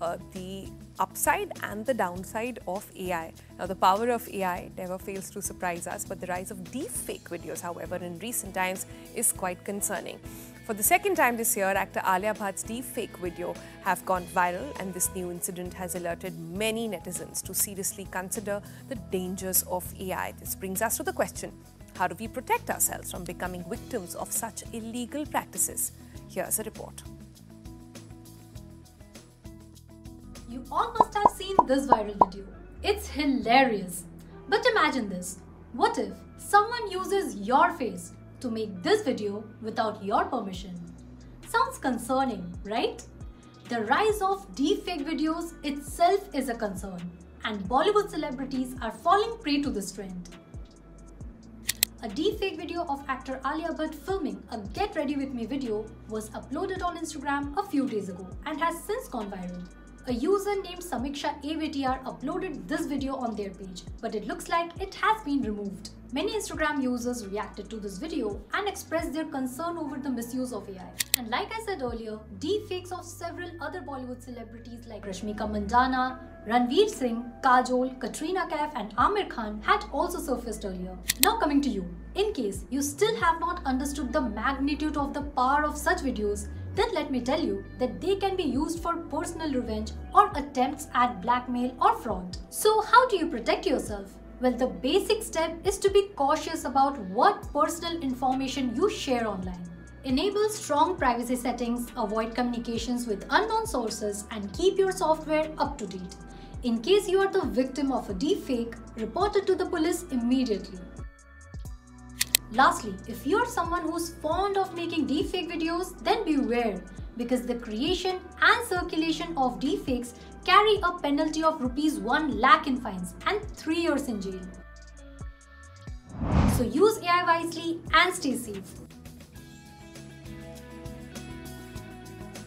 uh, the upside and the downside of AI. Now, the power of AI never fails to surprise us, but the rise of deepfake videos, however, in recent times is quite concerning. For the second time this year, actor Alia Bhatt's deepfake video have gone viral, and this new incident has alerted many netizens to seriously consider the dangers of AI. This brings us to the question how do we protect ourselves from becoming victims of such illegal practices? Here's a report. You all must have seen this viral video. It's hilarious. But imagine this. What if someone uses your face to make this video without your permission? Sounds concerning, right? The rise of deepfake videos itself is a concern, and Bollywood celebrities are falling prey to this trend. A deepfake video of actor Alia Bhatt filming a Get Ready With Me video was uploaded on Instagram a few days ago and has since gone viral. A user named Samiksha AVTR uploaded this video on their page, but it looks like it has been removed. Many Instagram users reacted to this video and expressed their concern over the misuse of AI. And like I said earlier, deepfakes of several other Bollywood celebrities like Rashmika Mandanna, Ranveer Singh, Kajol, Katrina Kaif and Aamir Khan had also surfaced earlier. Now coming to you. In case you still have not understood the magnitude of the power of such videos, then let me tell you that they can be used for personal revenge or attempts at blackmail or fraud. So how do you protect yourself? Well, the basic step is to be cautious about what personal information you share online. Enable strong privacy settings, avoid communications with unknown sources, and keep your software up to date. In case you are the victim of a deepfake, report it to the police immediately. Lastly, if you're someone who's fond of making deepfake videos, then beware because the creation and circulation of deepfakes carry a penalty of rupees 1 lakh in fines and 3 years in jail. So use AI wisely and stay safe.